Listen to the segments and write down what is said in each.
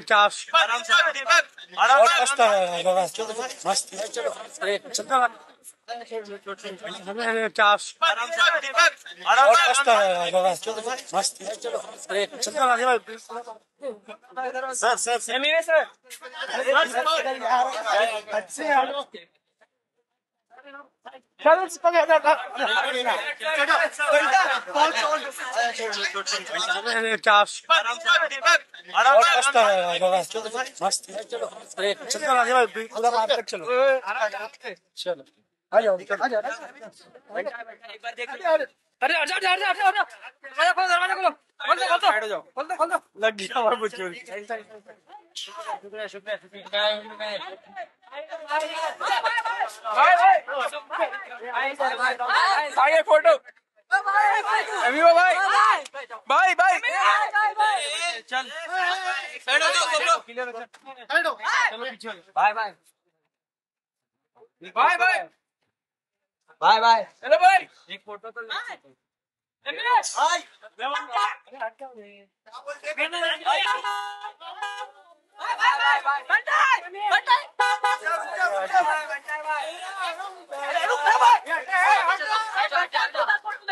चाप और मस्त है। मस्त चाप और है मस्त सर सर सर अच्छे चाप और मस्त है चलो। चलो। आ जाओ आ जाओ अरे हट जा हट जा हट जा दरवाज़ा खोलो दरवाज़ा खोलो खोल दो खोल दो जाओ खोल दो खोल दो लग गया हमारा बुच्चू आगे फ़ोटो। अभी वो भाई। भाई भाई। चल साइड हो जाओ सब लोग bye bye bye bye bye bye hello भाई एक फ़ोटो तो ले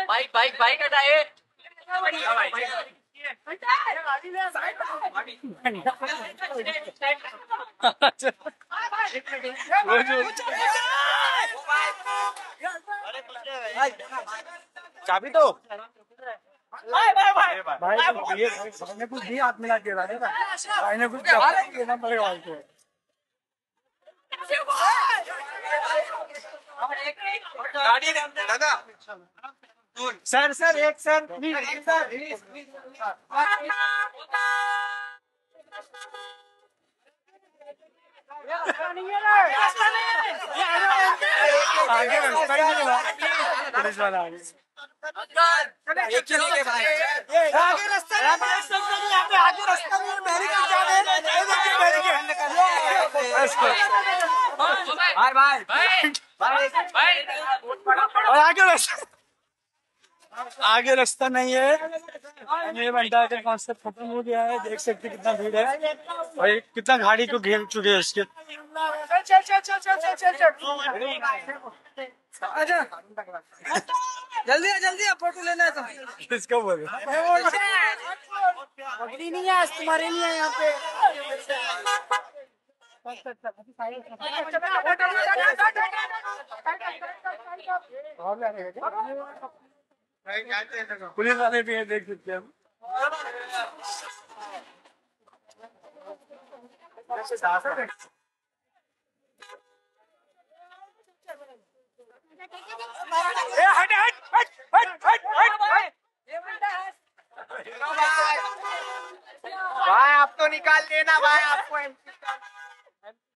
बाइक बाइक बाइक हटाए चाबी दो भाई को ये भाई ने कुछ दिया हाथ मिला के भाई भाई ने कुछ देना पड़ेगा भाई को गाड़ी दादा सर सर एक सर प्लीज़ सर आगे रास्ता नहीं हुआ पुलिस वाला आगे एक नहीं भाई आगे रास्ता आगे रास्ता नहीं बैरिकेड जा रहे हैं ये देखिए बैरिकेड भाई भाई और आगे रास्ता। आगे रास्ता नहीं है। ये बंटा का कॉन्सेप्ट खत्म हो गया है। देख सकते कितना भीड़ है। और कितना गाड़ी को घेर चुके हैं इसके। चल चल चल चल चल चल चल आजा जल्दी आ जल्दी आ फ़ोटो लेना है तो। किसको बोल पगड़ी नहीं है तुम्हारे लिए यहाँ पे। पुलिस वाले भी है देख सकते हैं हम। ए हट हट हट हट हट हट हट। भाई आप तो निकाल लेना भाई आपको